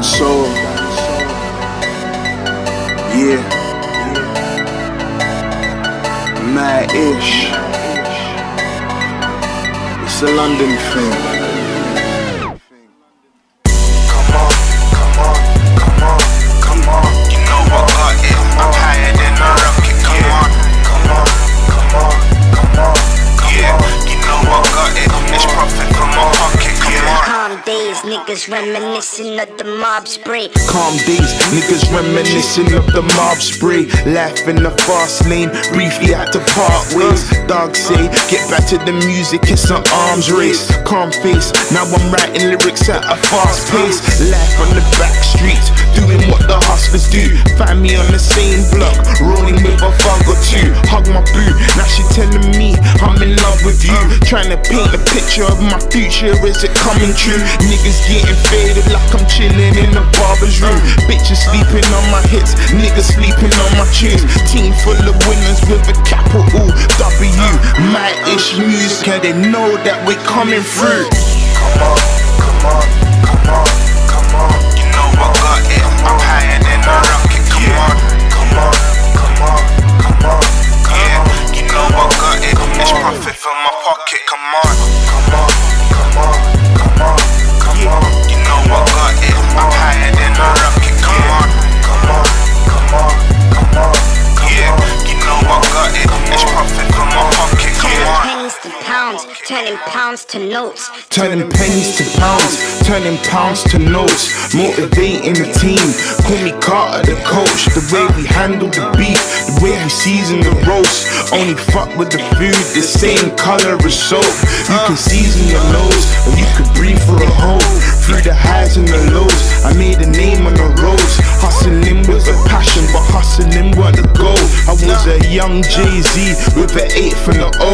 Danso. Yeah. Mad ish. It's a London thing. Days, niggas reminiscing of the mob spray. Calm days, niggas reminiscing of the mob spree. In the fast lane, briefly had to part ways. Dogs say, get back to the music, it's an arms race. Calm face, now I'm writing lyrics at a fast pace. Life on the back streets, doing what the hustlers do. Find me on the same block, rolling with a thug or two. Hug my boo, now she telling me I'm in. Trying to paint a picture of my future, is it coming true? Niggas getting faded like I'm chilling in the barber's room. Bitches sleeping on my hits, niggas sleeping on my tunes. Team full of winners with a capital W. My ish music, and they know that we're coming through. Come on, pounds to notes. Turning pennies to pounds, turning pounds to notes, motivating the team. Call me Carter, the coach. The way we handle the beef, the way we season the roast. Only fuck with the food, the same color as soap. You can season your nose, or you could breathe for a hole. Through the highs and the lows, I made young Jay Z with an eight from the O.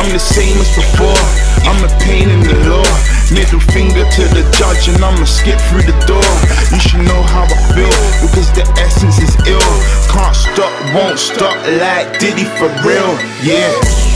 I'm the same as before. I'm a pain in the law. Middle finger to the judge, and I'ma skip through the door. You should know how I feel because the essence is ill. Can't stop, won't stop like Diddy for real. Yeah.